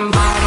somebody.